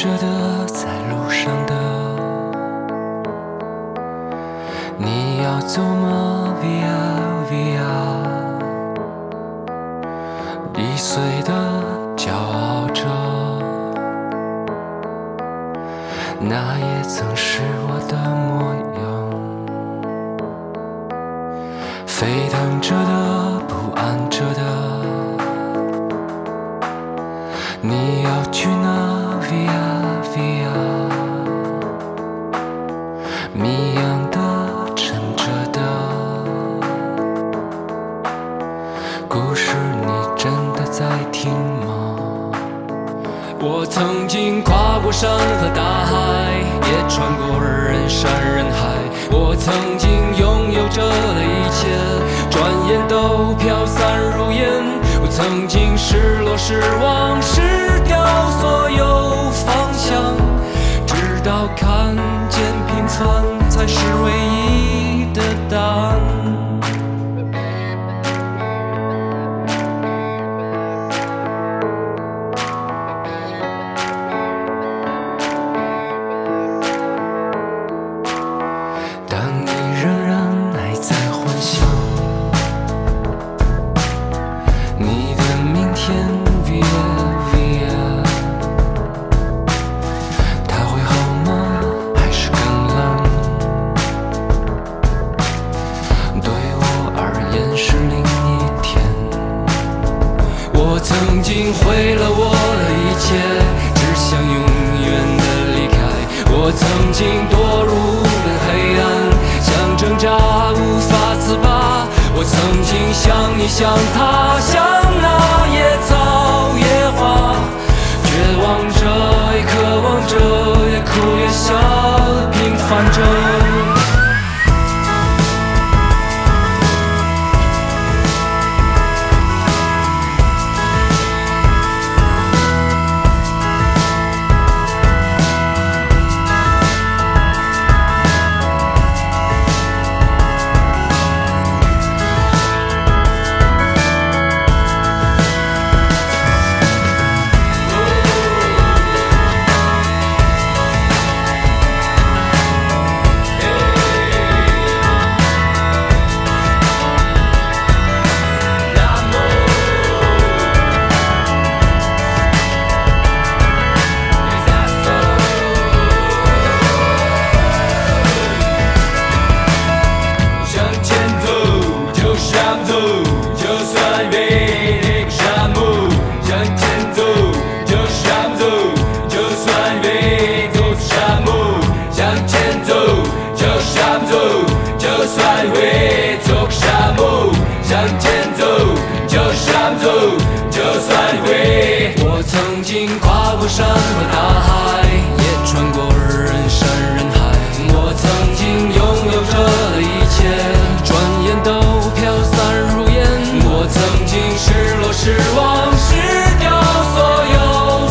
着的，在路上的，你要走吗？Via Via，易碎的，骄傲着，那也曾是我的模样，沸腾着的，我曾经跨过山和大海，也穿过人山人海。我曾经拥有着的一切，转眼都飘散如烟。我曾经失落失望失掉所有方向，直到看见平凡才是唯一我曾经毁了我的一切，只想永远的离开。我曾经堕入无边黑暗，想挣扎无法自拔。我曾经像你，像他，像那野草野花，绝望着，也渴望着，也哭也笑，平凡着。跨过山和大海，也穿过人山人海。我曾经拥有着一切，转眼都飘散如烟。我曾经失落失望失掉所有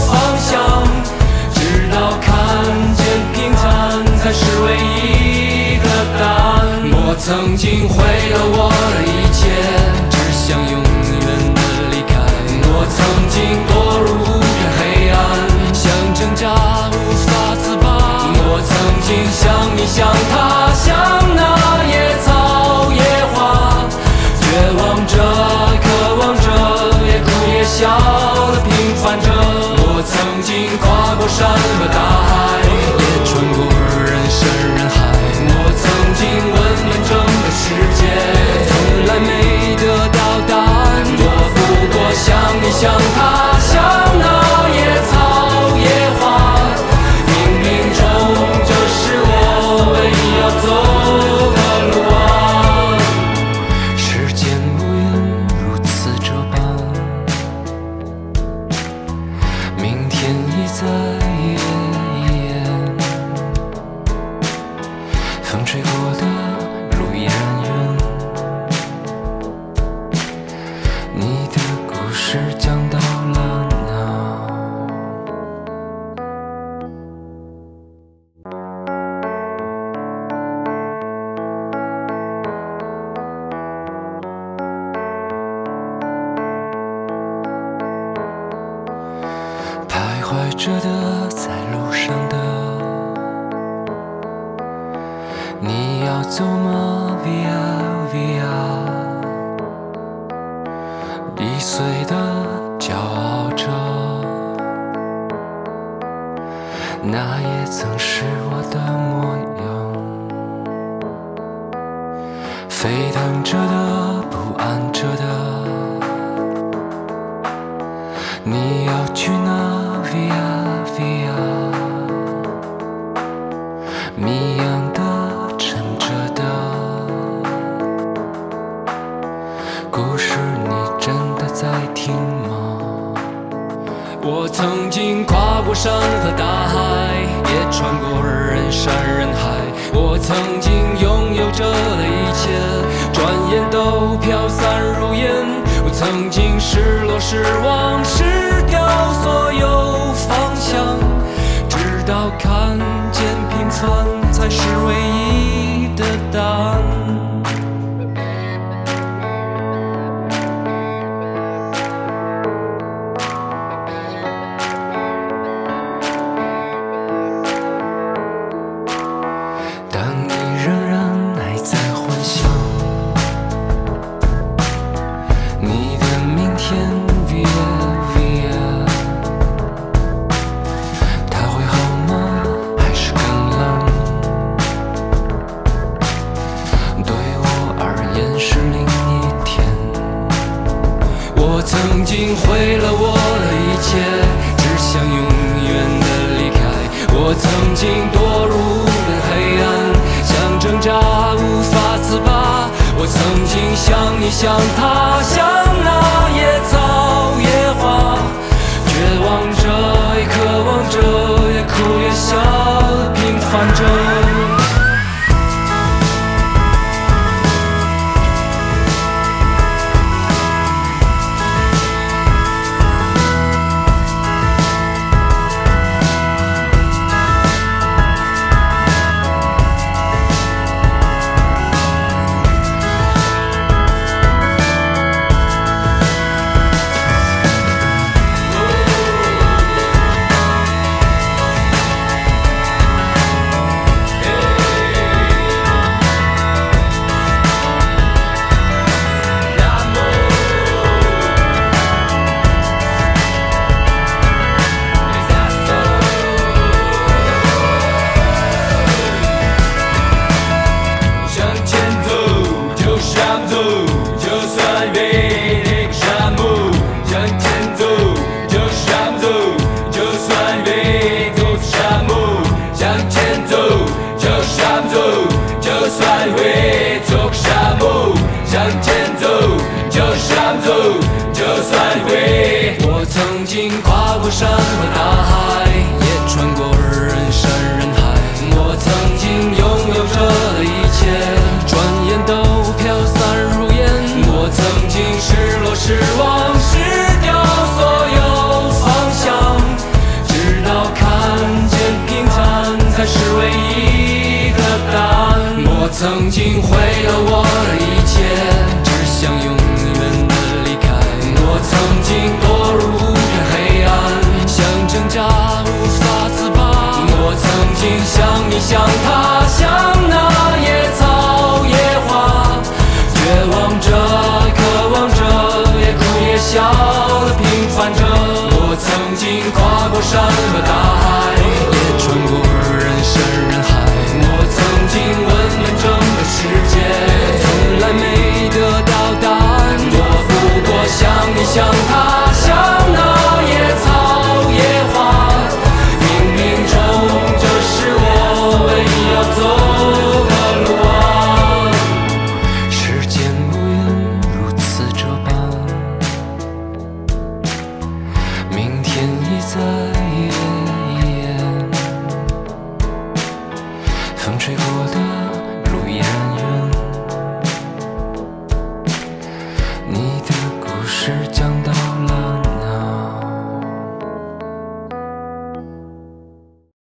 方向，直到看见平凡才是唯一的答案。我曾经毁了我的一切，只想永远的离开。我曾经堕入向他乡在夜夜。风吹过的着的，在路上的。你要走吗？Via Via，易碎的骄傲着，那也曾是我的模样，沸腾着的，不安着的。你要去哪曾经跨过山和大海，也穿过人山人海。我曾经拥有着的一切，转眼都飘散如烟。我曾经失落、失望、失掉所有方向，直到看见平凡才是唯一我曾经毁了我的一切，只想永远的离开。我曾经堕入了黑暗，想挣扎无法自拔。我曾经像你，像他，像那野草野花，绝望着，也渴望着，也哭也笑，平凡着。跨过山和大海，也穿过人山人海。我曾经拥有着的一切，转眼都飘散如烟。我曾经失落、失望、失掉所有方向，直到看见平凡才是唯一的答案。我曾经毁了我的一切，只想想你，想他。在。